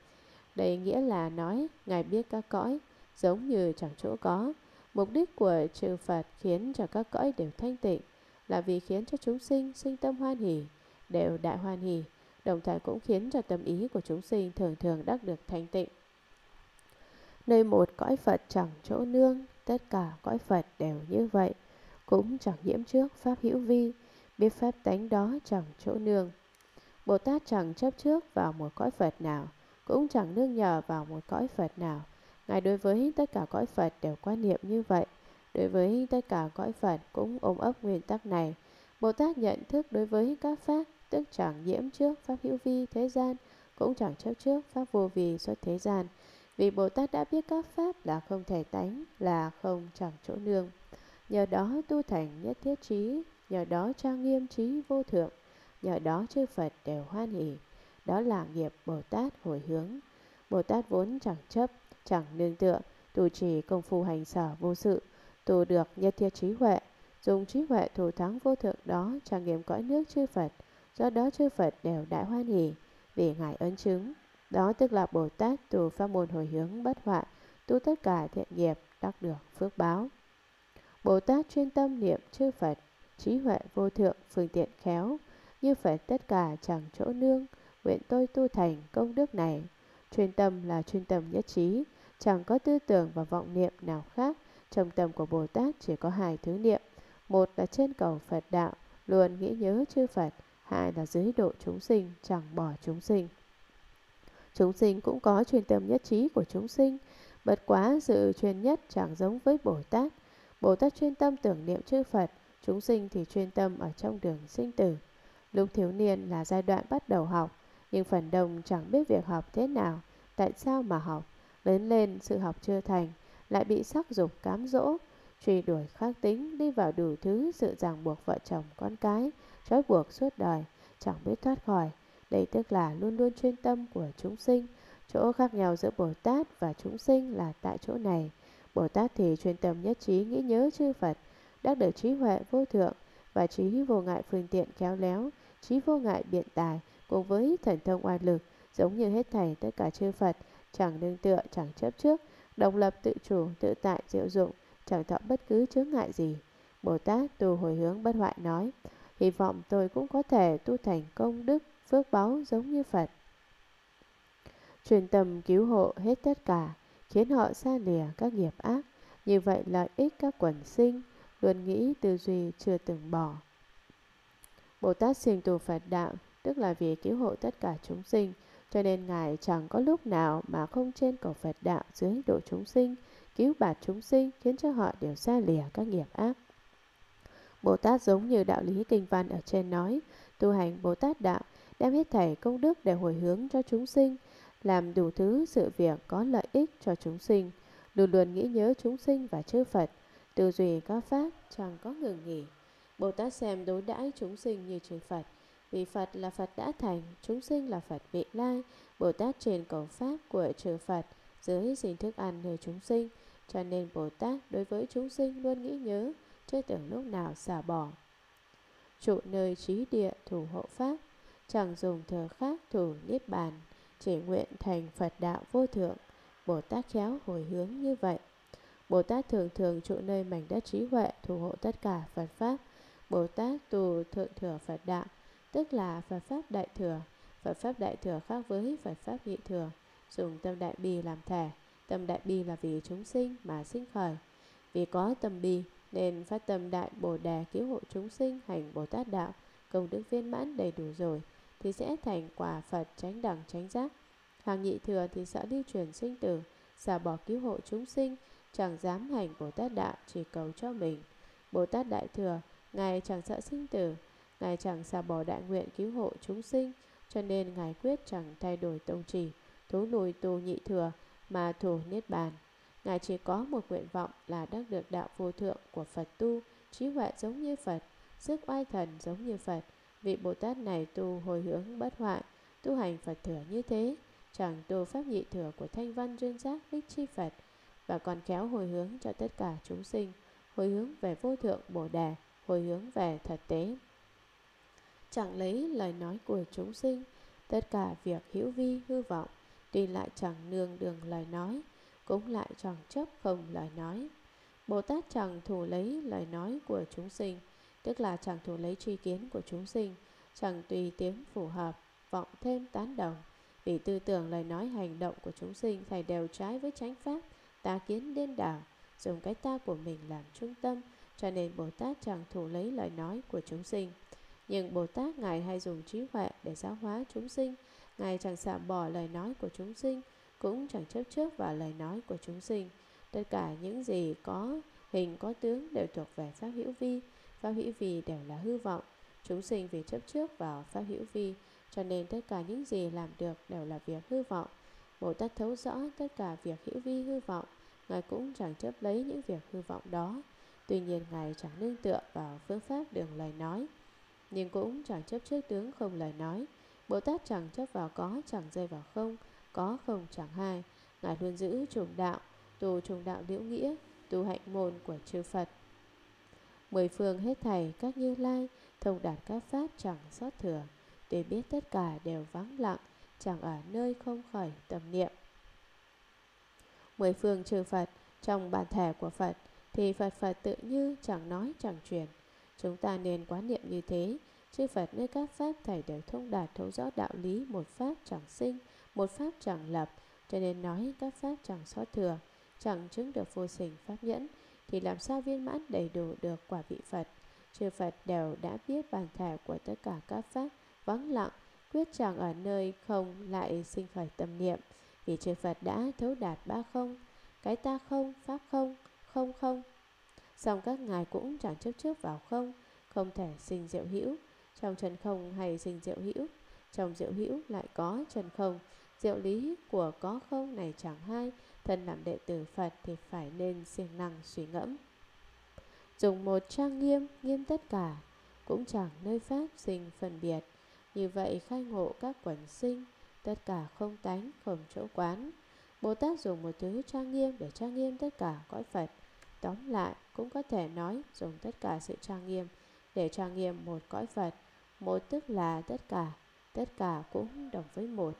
Đây nghĩa là nói, Ngài biết các cõi, giống như chẳng chỗ có. Mục đích của trừ Phật khiến cho các cõi đều thanh tịnh, là vì khiến cho chúng sinh sinh tâm hoan hỷ, đều đại hoan hỷ, đồng thời cũng khiến cho tâm ý của chúng sinh thường thường đắc được thanh tịnh. Nơi một cõi Phật chẳng chỗ nương, tất cả cõi Phật đều như vậy, cũng chẳng nhiễm trước Pháp hữu vi, biết Pháp tánh đó chẳng chỗ nương. Bồ Tát chẳng chấp trước vào một cõi Phật nào, cũng chẳng nương nhờ vào một cõi Phật nào. Ngài đối với tất cả cõi Phật đều quan niệm như vậy. Đối với tất cả cõi Phật cũng ôm ấp nguyên tắc này. Bồ Tát nhận thức đối với các Pháp, tức chẳng nhiễm trước Pháp hữu vi thế gian, cũng chẳng chấp trước Pháp vô vi xuất thế gian. Vì Bồ Tát đã biết các Pháp là không thể tánh, là không chẳng chỗ nương. Nhờ đó tu thành nhất thiết trí, nhờ đó trang nghiêm trí vô thượng, nhờ đó chư Phật đều hoan hỷ. Đó là nghiệp Bồ Tát hồi hướng. Bồ Tát vốn chẳng chấp, chẳng nương tựa, tu trì công phu hành sở vô sự, tu được nhất thiết trí huệ, dùng trí huệ thủ thắng vô thượng đó trang nghiệm cõi nước chư Phật, do đó chư Phật đều đại hoan hỷ vì ngài ấn chứng. Đó tức là Bồ Tát tu pháp môn hồi hướng bất hoại, tu tất cả thiện nghiệp đắc được phước báo. Bồ Tát chuyên tâm niệm chư Phật, trí huệ vô thượng, phương tiện khéo, như Phật tất cả chẳng chỗ nương, nguyện tôi tu thành công đức này. Chuyên tâm là chuyên tâm nhất trí, chẳng có tư tưởng và vọng niệm nào khác. Trong tâm của Bồ Tát chỉ có hai thứ niệm. Một là trên cầu Phật đạo, luôn nghĩ nhớ chư Phật. Hai là dưới độ chúng sinh, chẳng bỏ chúng sinh. Chúng sinh cũng có chuyên tâm nhất trí của chúng sinh. Bật quá sự chuyên nhất chẳng giống với Bồ Tát. Bồ Tát chuyên tâm tưởng niệm chư Phật, chúng sinh thì chuyên tâm ở trong đường sinh tử. Lúc thiếu niên là giai đoạn bắt đầu học, nhưng phần đông chẳng biết việc học thế nào, tại sao mà học. Lớn lên sự học chưa thành, lại bị sắc dục cám dỗ, truy đuổi khắc tính, đi vào đủ thứ sự ràng buộc vợ chồng con cái, trói buộc suốt đời, chẳng biết thoát khỏi. Đây tức là luôn luôn chuyên tâm của chúng sinh. Chỗ khác nhau giữa Bồ Tát và chúng sinh là tại chỗ này. Bồ Tát thì chuyên tâm nhất trí nghĩ nhớ chư Phật, đắc được trí huệ vô thượng và trí vô ngại phương tiện khéo léo, trí vô ngại biện tài cùng với thần thông oai lực, giống như hết thảy tất cả chư Phật, chẳng nương tựa, chẳng chấp trước, độc lập tự chủ, tự tại, diệu dụng, chẳng thọ bất cứ chướng ngại gì. Bồ Tát tu hồi hướng bất hoại nói, hy vọng tôi cũng có thể tu thành công đức, phước báu giống như Phật. Truyền tâm cứu hộ hết tất cả, khiến họ xa lìa các nghiệp ác, như vậy lợi ích các quần sinh, luôn nghĩ tư duy chưa từng bỏ. Bồ Tát sinh tu Phật đạo, tức là vì cứu hộ tất cả chúng sinh, cho nên Ngài chẳng có lúc nào mà không trên cầu Phật đạo dưới độ chúng sinh, cứu bạt chúng sinh khiến cho họ đều xa lìa các nghiệp ác. Bồ Tát giống như đạo lý kinh văn ở trên nói, tu hành Bồ Tát đạo, đem hết thảy công đức để hồi hướng cho chúng sinh, làm đủ thứ sự việc có lợi ích cho chúng sinh, luôn luôn nghĩ nhớ chúng sinh và chư Phật, tư duy các pháp chẳng có ngừng nghỉ. Bồ Tát xem đối đãi chúng sinh như chư Phật, vì Phật là Phật đã thành, chúng sinh là Phật vị lai, Bồ Tát truyền cầu pháp của chư Phật, dưới xin thức ăn nơi chúng sinh, cho nên Bồ Tát đối với chúng sinh luôn nghĩ nhớ, chưa từng lúc nào xả bỏ. Trụ nơi trí địa thủ hộ pháp, chẳng dùng thừa khác thủ niết bàn, chỉ nguyện thành Phật đạo vô thượng, Bồ Tát khéo hồi hướng như vậy. Bồ Tát thường thường trụ nơi mảnh đất trí huệ thủ hộ tất cả Phật Pháp. Bồ Tát tù thượng thừa Phật đạo, tức là Phật Pháp Đại Thừa. Phật Pháp Đại Thừa khác với Phật Pháp Nhị Thừa, dùng tâm đại bi làm thể. Tâm đại bi là vì chúng sinh mà sinh khởi. Vì có tâm bi nên phát tâm đại Bồ Đề cứu hộ chúng sinh hành Bồ Tát đạo, công đức viên mãn đầy đủ rồi thì sẽ thành quả Phật tránh đẳng tránh giác. Hàng nhị thừa thì sợ đi chuyển sinh tử, xả bỏ cứu hộ chúng sinh, chẳng dám hành Bồ Tát đạo chỉ cầu cho mình. Bồ Tát đại thừa, ngài chẳng sợ sinh tử, ngài chẳng xả bỏ đại nguyện cứu hộ chúng sinh, cho nên ngài quyết chẳng thay đổi tông chỉ, thú lùi tu nhị thừa mà thủ niết bàn. Ngài chỉ có một nguyện vọng là đắc được đạo vô thượng của Phật tu, trí huệ giống như Phật, sức oai thần giống như Phật. Vị Bồ Tát này tu hồi hướng bất hoại, tu hành Phật thừa như thế, chẳng tu pháp nhị thừa của thanh văn duyên giác đích chi Phật, và còn khéo hồi hướng cho tất cả chúng sinh, hồi hướng về vô thượng Bồ Đề, hồi hướng về thật tế. Chẳng lấy lời nói của chúng sinh, tất cả việc hữu vi hư vọng, đi lại chẳng nương đường lời nói, cũng lại chẳng chấp không lời nói. Bồ Tát chẳng thủ lấy lời nói của chúng sinh, tức là chẳng thủ lấy tri kiến của chúng sinh, chẳng tùy tiếng phù hợp, vọng thêm tán đồng, vì tư tưởng lời nói hành động của chúng sinh thầy đều trái với chánh pháp, ta kiến điên đảo, dùng cái ta của mình làm trung tâm, cho nên Bồ Tát chẳng thủ lấy lời nói của chúng sinh. Nhưng Bồ Tát Ngài hay dùng trí huệ để giáo hóa chúng sinh, Ngài chẳng xả bỏ lời nói của chúng sinh, cũng chẳng chấp trước vào lời nói của chúng sinh. Tất cả những gì có hình có tướng đều thuộc về Pháp hữu vi, Pháp hữu vi đều là hư vọng. Chúng sinh vì chấp trước vào Pháp hữu vi, cho nên tất cả những gì làm được đều là việc hư vọng. Bồ Tát thấu rõ tất cả việc hữu vi hư vọng, Ngài cũng chẳng chấp lấy những việc hư vọng đó. Tuy nhiên Ngài chẳng nương tựa vào phương pháp đường lời nói, nhưng cũng chẳng chấp trước tướng không lời nói. Bồ Tát chẳng chấp vào có, chẳng rơi vào không, có không chẳng hai. Ngài luôn giữ trùng đạo, tu trùng đạo liễu nghĩa, tu hạnh môn của chư Phật. Mười phương hết thảy các như lai, thông đạt các pháp chẳng sót thừa. Tuy biết tất cả đều vắng lặng, chẳng ở nơi không khởi tâm niệm. Mười phương chư Phật, trong bản thể của Phật, thì Phật Phật tự như chẳng nói chẳng truyền. Chúng ta nên quán niệm như thế, chư Phật nơi các pháp thầy đều thông đạt thấu rõ đạo lý một pháp chẳng sinh, một pháp chẳng lập, cho nên nói các pháp chẳng sót thừa, chẳng chứng được vô sinh pháp nhẫn, thì làm sao viên mãn đầy đủ được quả vị Phật. Chư Phật đều đã biết bản thể của tất cả các pháp vắng lặng, quyết chẳng ở nơi không lại sinh khởi tâm niệm, vì chư Phật đã thấu đạt ba không, cái ta không, pháp không, không không. Xong các ngài cũng chẳng chấp trước vào không, không thể sinh diệu hữu, trong trần không hay sinh diệu hữu, trong diệu hữu lại có trần không, diệu lý của có không này chẳng hai, thân làm đệ tử Phật thì phải nên siêng năng suy ngẫm. Dùng một trang nghiêm, nghiêm tất cả, cũng chẳng nơi pháp sinh phân biệt, như vậy khai ngộ các quẩn sinh, tất cả không tánh, không chỗ quán. Bồ Tát dùng một thứ trang nghiêm để trang nghiêm tất cả cõi Phật. Tóm lại, cũng có thể nói dùng tất cả sự trang nghiêm để trang nghiêm một cõi Phật. Một tức là tất cả, tất cả cũng đồng với một.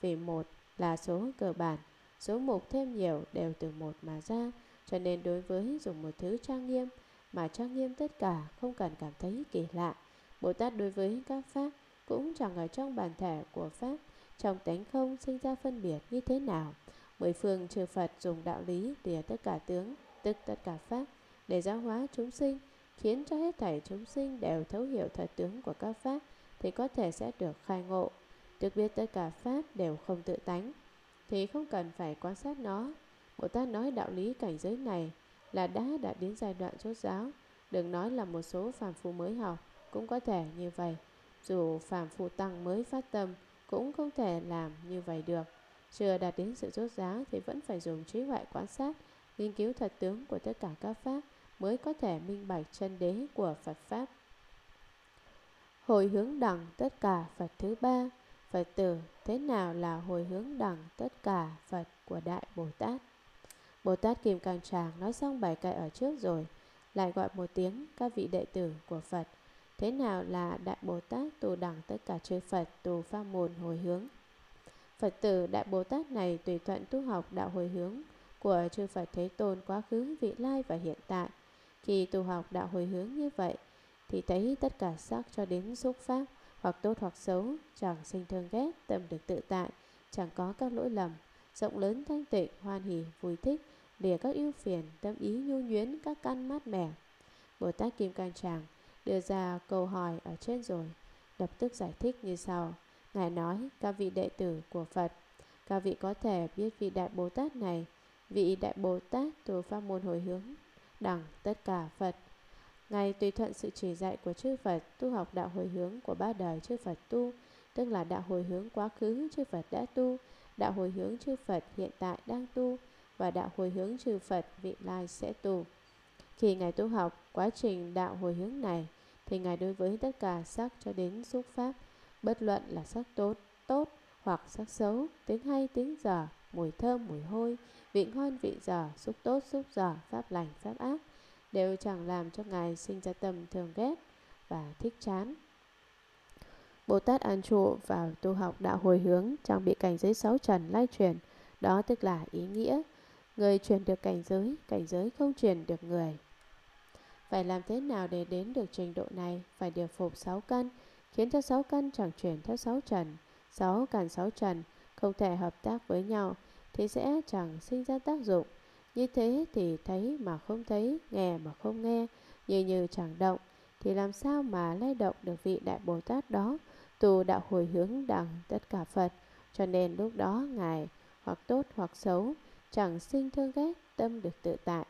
Vì một là số cơ bản, số mục thêm nhiều đều từ một mà ra, cho nên đối với dùng một thứ trang nghiêm mà trang nghiêm tất cả không cần cảm thấy kỳ lạ. Bồ Tát đối với các pháp cũng chẳng ở trong bản thể của pháp, trong tánh không sinh ra phân biệt như thế nào. Mười phương trừ Phật dùng đạo lý để tất cả tướng, tức tất cả pháp, để giáo hóa chúng sinh, khiến cho hết thảy chúng sinh đều thấu hiểu thật tướng của các pháp, thì có thể sẽ được khai ngộ. Được biết tất cả Pháp đều không tự tánh Thì không cần phải quan sát nó. Bồ Tát nói đạo lý cảnh giới này Là đã đã đến giai đoạn chốt giáo. Đừng nói là một số phàm phu mới học Cũng có thể như vậy. Dù phàm phu tăng mới phát tâm Cũng không thể làm như vậy được. Chưa đạt đến sự chốt giáo Thì vẫn phải dùng trí huệ quan sát Nghiên cứu thật tướng của tất cả các Pháp Mới có thể minh bạch chân đế của Phật Pháp. Hồi hướng đẳng tất cả Phật thứ ba, Phật tử thế nào là hồi hướng đẳng tất cả Phật của Đại Bồ Tát? Bồ Tát Kim Cang Tràng nói xong bài kệ ở trước rồi, Lại gọi một tiếng các vị đệ tử của Phật, Thế nào là Đại Bồ Tát tu đẳng tất cả chư Phật tu pha môn hồi hướng? Phật tử Đại Bồ Tát này tùy thuận tu học đạo hồi hướng của chư Phật Thế Tôn quá khứ, vị lai và hiện tại khi tu học đạo hồi hướng như vậy, thì thấy tất cả sắc cho đến xúc pháp, hoặc tốt hoặc xấu, chẳng sinh thương ghét, tâm được tự tại, chẳng có các lỗi lầm. Rộng lớn thanh tịnh, hoan hỷ, vui thích, lìa các ưu phiền, tâm ý nhu nhuyến các căn mát mẻ. Bồ tát kim cang tràng đưa ra câu hỏi ở trên rồi, lập tức giải thích như sau. Ngài nói, các vị đệ tử của phật, các vị có thể biết vị đại bồ tát này. Vị đại bồ tát tu pháp môn hồi hướng đẳng tất cả phật Ngài tùy thuận sự chỉ dạy của chư Phật tu học đạo hồi hướng của ba đời chư Phật tu, tức là đạo hồi hướng quá khứ chư Phật đã tu, đạo hồi hướng chư Phật hiện tại đang tu và đạo hồi hướng chư Phật vị lai sẽ tu. Khi Ngài tu học quá trình đạo hồi hướng này thì Ngài đối với tất cả sắc cho đến xúc pháp, bất luận là sắc tốt, tốt hoặc sắc xấu, tiếng hay, tiếng dở, mùi thơm, mùi hôi, vị ngon, vị dở, xúc tốt, xúc dở, pháp lành, pháp ác, đều chẳng làm cho Ngài sinh ra tâm thường ghét và thích chán. Bồ Tát an trụ vào tu học đạo hồi hướng trong bị cảnh giới sáu trần lai truyền, đó tức là ý nghĩa. Người truyền được cảnh giới, cảnh giới không truyền được người. Phải làm thế nào để đến được trình độ này? Phải điều phục sáu căn, khiến cho sáu căn chẳng chuyển theo sáu trần. Sáu càn sáu trần không thể hợp tác với nhau thì sẽ chẳng sinh ra tác dụng. Như thế thì thấy mà không thấy, nghe mà không nghe, như như chẳng động, thì làm sao mà lay động được vị Đại Bồ Tát đó, tu đạo hồi hướng đẳng tất cả Phật. Cho nên lúc đó Ngài hoặc tốt hoặc xấu, chẳng sinh thương ghét, tâm được tự tại.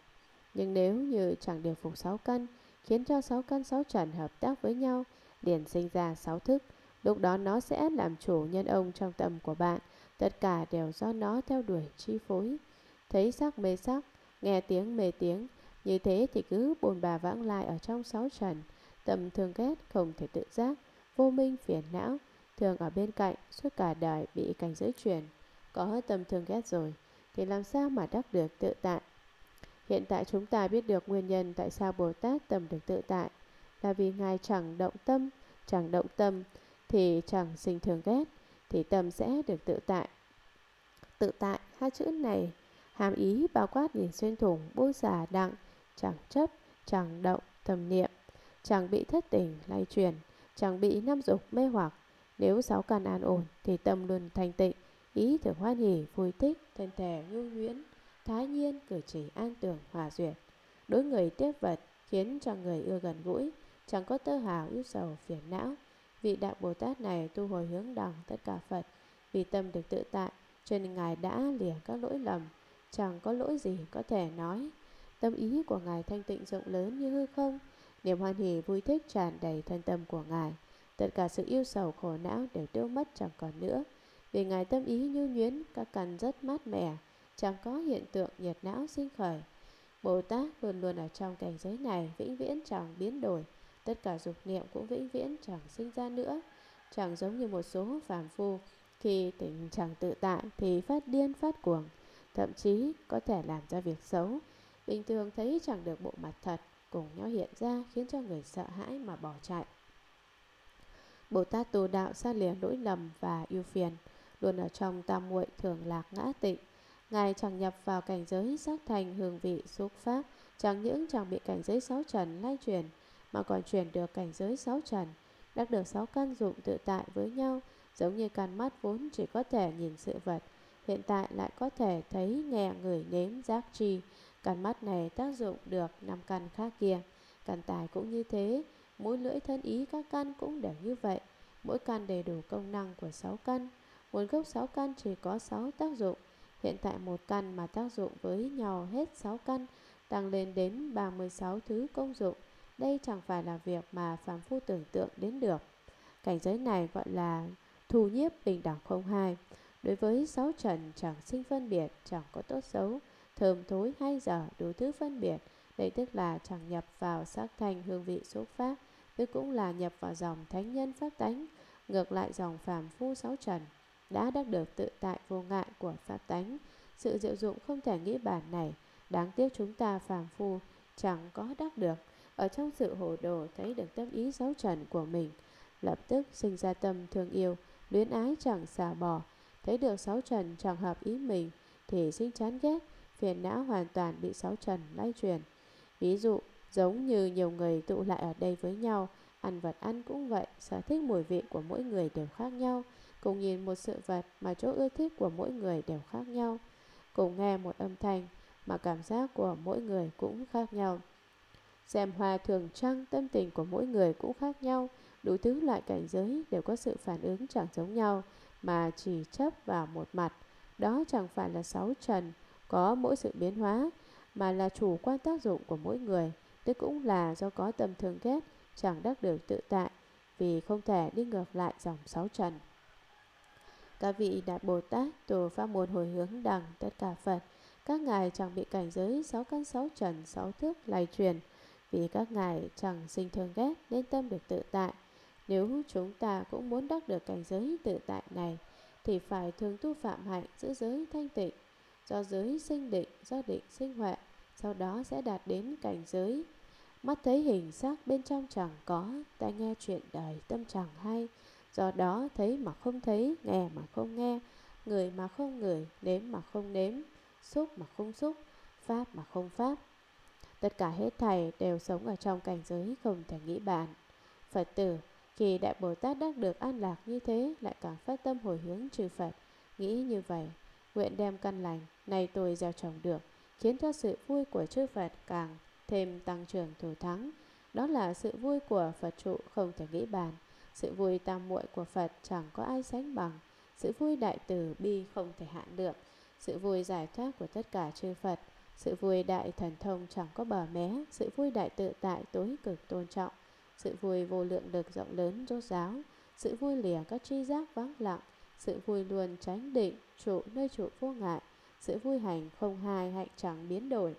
Nhưng nếu như chẳng điều phục sáu căn, khiến cho sáu căn sáu trần hợp tác với nhau, liền sinh ra sáu thức, lúc đó nó sẽ làm chủ nhân ông trong tâm của bạn, tất cả đều do nó theo đuổi chi phối. Thấy sắc mê sắc, nghe tiếng mê tiếng, như thế thì cứ bồn bà vãng lai ở trong sáu trần, tâm thương ghét không thể tự giác, vô minh phiền não, thường ở bên cạnh suốt cả đời bị cảnh giới truyền, có tâm thương ghét rồi, thì làm sao mà đắc được tự tại. Hiện tại chúng ta biết được nguyên nhân tại sao Bồ Tát tâm được tự tại, là vì Ngài chẳng động tâm, chẳng động tâm thì chẳng sinh thường ghét, thì tâm sẽ được tự tại. Tự tại, hai chữ này Hàm ý bao quát nhìn xuyên thủng buông xả đặng Chẳng chấp, chẳng động, tâm niệm. Chẳng bị thất tình, lay truyền Chẳng bị năm dục mê hoặc. Nếu sáu căn an ổn thì tâm luôn thanh tịnh. Ý thường hoan hỉ vui thích, thân thể nhu nhuyễn. Thái nhiên, cử chỉ an tưởng, hòa duyệt. Đối người tiếp vật khiến cho người ưa gần gũi Chẳng có tơ hào yêu sầu phiền não. Vị đại Bồ Tát này tu hồi hướng đẳng tất cả Phật, Vì tâm được tự tại, cho nên Ngài đã lìa các lỗi lầm. Chẳng có lỗi gì có thể nói. Tâm ý của Ngài thanh tịnh rộng lớn như hư không? Niềm hoan hỷ vui thích tràn đầy thân tâm của Ngài. Tất cả sự yêu sầu khổ não đều tiêu mất chẳng còn nữa. Vì Ngài tâm ý như nhuyến Các căn rất mát mẻ, Chẳng có hiện tượng nhiệt não sinh khởi. Bồ Tát luôn luôn ở trong cảnh giới này, Vĩnh viễn chẳng biến đổi. Tất cả dục niệm cũng vĩnh viễn chẳng sinh ra nữa Chẳng giống như một số phàm phu Khi tỉnh chẳng tự tại Thì phát điên phát cuồng thậm chí có thể làm ra việc xấu. Bình thường thấy chẳng được bộ mặt thật cùng nhau hiện ra khiến cho người sợ hãi mà bỏ chạy. Bồ Tát tu đạo xa lìa nỗi lầm và yêu phiền, luôn ở trong tam muội thường lạc ngã tịnh. Ngài chẳng nhập vào cảnh giới sắc thành hương vị xúc pháp, chẳng những chẳng bị cảnh giới sáu trần lai truyền, mà còn chuyển được cảnh giới sáu trần, đắc được sáu căn dụng tự tại với nhau, giống như căn mắt vốn chỉ có thể nhìn sự vật, hiện tại lại có thể thấy nghe người nếm giác chi. Căn mắt này tác dụng được năm căn khác kia. Căn tài cũng như thế, mũi lưỡi thân ý các căn cũng đều như vậy. mỗi căn đầy đủ công năng của sáu căn. Nguồn gốc sáu căn chỉ có sáu tác dụng. Hiện tại một căn mà tác dụng với nhau hết sáu căn, tăng lên đến 36 thứ công dụng. Đây chẳng phải là việc mà phàm phu tưởng tượng đến được. Cảnh giới này gọi là thù nhiếp bình đẳng không hai. Đối với sáu trần chẳng sinh phân biệt, chẳng có tốt xấu, thơm thối hay dở đủ thứ phân biệt. Đây tức là chẳng nhập vào sắc thanh hương vị xúc pháp, tức cũng là nhập vào dòng thánh nhân pháp tánh, ngược lại dòng phàm phu sáu trần đã đắc được tự tại vô ngại của pháp tánh. Sự diệu dụng không thể nghĩ bản này, đáng tiếc chúng ta phàm phu chẳng có đắc được. Ở trong sự hồ đồ thấy được tâm ý sáu trần của mình, lập tức sinh ra tâm thương yêu, luyến ái chẳng xả bỏ, thấy được sáu trần chẳng hợp ý mình thì sinh chán ghét, phiền não hoàn toàn bị sáu trần lay truyền. Ví dụ, giống như nhiều người tụ lại ở đây với nhau, ăn vật ăn cũng vậy, sở thích mùi vị của mỗi người đều khác nhau, cùng nhìn một sự vật mà chỗ ưa thích của mỗi người đều khác nhau, cùng nghe một âm thanh mà cảm giác của mỗi người cũng khác nhau. Xem hoa thường trăng, tâm tình của mỗi người cũng khác nhau, đủ thứ loại cảnh giới đều có sự phản ứng chẳng giống nhau, mà chỉ chấp vào một mặt. Đó chẳng phải là sáu trần, có mỗi sự biến hóa, mà là chủ quan tác dụng của mỗi người, tức cũng là do có tâm thương ghét, chẳng đắc được tự tại, vì không thể đi ngược lại dòng sáu trần. Các vị Đại Bồ Tát tổ pháp môn hồi hướng đằng tất cả Phật, các ngài chẳng bị cảnh giới sáu căn sáu trần sáu thước lay truyền, vì các ngài chẳng sinh thương ghét nên tâm được tự tại. Nếu chúng ta cũng muốn đắc được cảnh giới tự tại này, thì phải thường tu phạm hạnh giữ giới thanh tịnh, do giới sinh định, do định sinh huệ, sau đó sẽ đạt đến cảnh giới. Mắt thấy hình xác bên trong chẳng có, tai nghe chuyện đời tâm chẳng hay, do đó thấy mà không thấy, nghe mà không nghe, người mà không người, nếm mà không nếm, xúc mà không xúc, pháp mà không pháp. Tất cả hết thảy đều sống ở trong cảnh giới không thể nghĩ bàn. Phật tử, khi Đại Bồ Tát đắc được an lạc như thế, lại càng phát tâm hồi hướng trừ Phật. Nghĩ như vậy, nguyện đem căn lành, này tôi gieo trồng được, khiến cho sự vui của chư Phật càng thêm tăng trưởng thủ thắng. Đó là sự vui của Phật trụ không thể nghĩ bàn. Sự vui tam muội của Phật chẳng có ai sánh bằng. Sự vui đại từ bi không thể hạn được. Sự vui giải thoát của tất cả chư Phật. Sự vui đại thần thông chẳng có bờ mé. Sự vui đại tự tại tối cực tôn trọng. Sự vui vô lượng lực rộng lớn rốt giáo. Sự vui lìa các tri giác vắng lặng. Sự vui luôn tránh định, trụ nơi trụ vô ngại. Sự vui hành không hai hạnh chẳng biến đổi.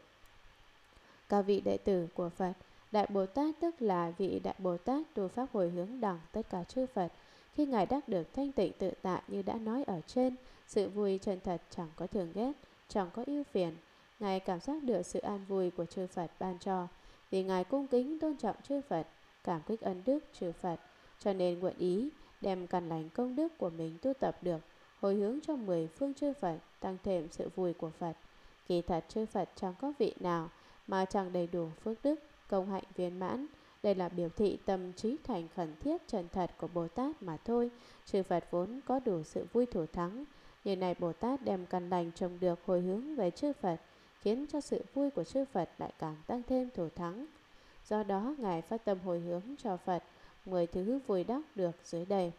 Các vị đệ tử của Phật Đại Bồ Tát tức là vị Đại Bồ Tát tu pháp hồi hướng đẳng tất cả chư Phật. Khi Ngài đắc được thanh tịnh tự tại như đã nói ở trên, sự vui chân thật chẳng có thường ghét, chẳng có ưu phiền. Ngài cảm giác được sự an vui của chư Phật ban cho, vì Ngài cung kính tôn trọng chư Phật, cảm kích ân đức chư Phật, cho nên nguyện ý đem căn lành công đức của mình tu tập được, hồi hướng cho mười phương chư Phật, tăng thêm sự vui của Phật. Kỳ thật chư Phật chẳng có vị nào mà chẳng đầy đủ phước đức, công hạnh viên mãn. Đây là biểu thị tâm trí thành khẩn thiết chân thật của Bồ Tát mà thôi. Chư Phật vốn có đủ sự vui thủ thắng. Như này Bồ Tát đem căn lành trồng được hồi hướng về chư Phật, khiến cho sự vui của chư Phật lại càng tăng thêm thủ thắng. Do đó, Ngài phát tâm hồi hướng cho Phật, mười thứ vui đắc được dưới đây.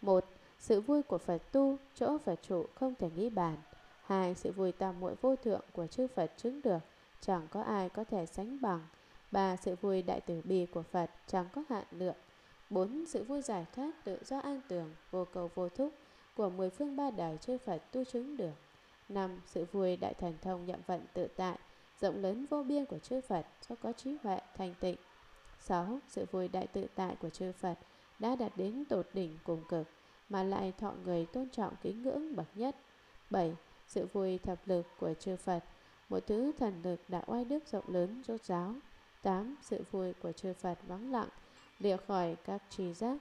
một Sự vui của Phật tu, chỗ Phật trụ không thể nghĩ bàn. hai Sự vui tam muội vô thượng của chư Phật chứng được, chẳng có ai có thể sánh bằng. ba Sự vui đại tử bi của Phật chẳng có hạn lượng. bốn Sự vui giải thoát tự do an tường, vô cầu vô thúc của mười phương ba đời chư Phật tu chứng được năm Sự vui đại thần thông nhậm vận tự tại, rộng lớn vô biên của chư Phật do có trí huệ thành tịnh. 6. Sự vui đại tự tại của chư Phật đã đạt đến tột đỉnh cùng cực mà lại thọ người tôn trọng kính ngưỡng bậc nhất. 7. Sự vui thập lực của chư Phật, một thứ thần lực đã oai đức rộng lớn rốt ráo. 8. Sự vui của chư Phật vắng lặng, lìa khỏi các tri giác,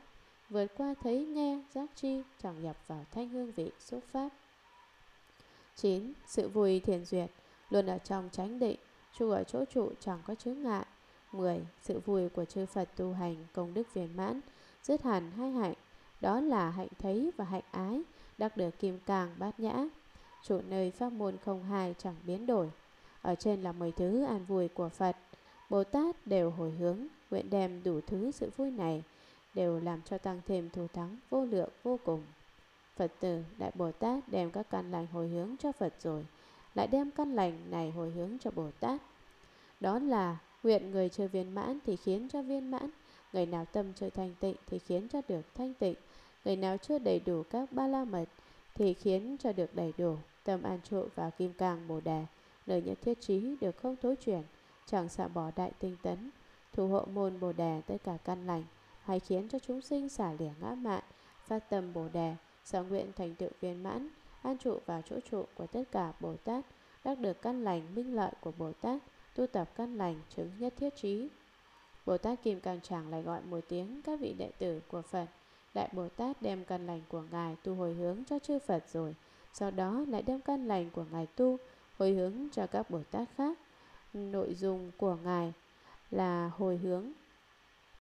vượt qua thấy nghe giác chi chẳng nhập vào thanh hương vị xúc pháp. 9. Sự vui thiền duyệt, luôn ở trong chánh định, trụ ở chỗ trụ chẳng có chướng ngại. 10. Sự vui của chư Phật tu hành công đức viên mãn, dứt hẳn hai hạnh, đó là hạnh thấy và hạnh ái, đắc được kim càng bát nhã. Trụ nơi pháp môn không hai chẳng biến đổi. Ở trên là mười thứ an vui của Phật. Bồ Tát đều hồi hướng, nguyện đem đủ thứ sự vui này đều làm cho tăng thêm thù thắng vô lượng vô cùng. Phật tử Đại Bồ Tát đem các căn lành hồi hướng cho Phật rồi, lại đem căn lành này hồi hướng cho Bồ Tát. Đó là nguyện người chưa viên mãn thì khiến cho viên mãn, người nào tâm chưa thanh tịnh thì khiến cho được thanh tịnh, người nào chưa đầy đủ các ba la mật thì khiến cho được đầy đủ tâm an trụ vào kim cang bồ đề, nơi nhất thiết trí được không thối chuyển, chẳng xả bỏ đại tinh tấn, thủ hộ môn bồ đề tất cả căn lành, hay khiến cho chúng sinh xả lẻ ngã mạn, phát tâm bồ đề, sở nguyện thành tựu viên mãn, an trụ vào chỗ trụ của tất cả Bồ Tát, đắc được căn lành minh lợi của Bồ Tát, tu tập căn lành chứng nhất thiết trí. Bồ Tát Kim Cang Tràng lại gọi một tiếng các vị đệ tử của Phật. Đại Bồ Tát đem căn lành của Ngài tu hồi hướng cho chư Phật rồi, sau đó lại đem căn lành của Ngài tu hồi hướng cho các Bồ Tát khác. Nội dung của Ngài là hồi hướng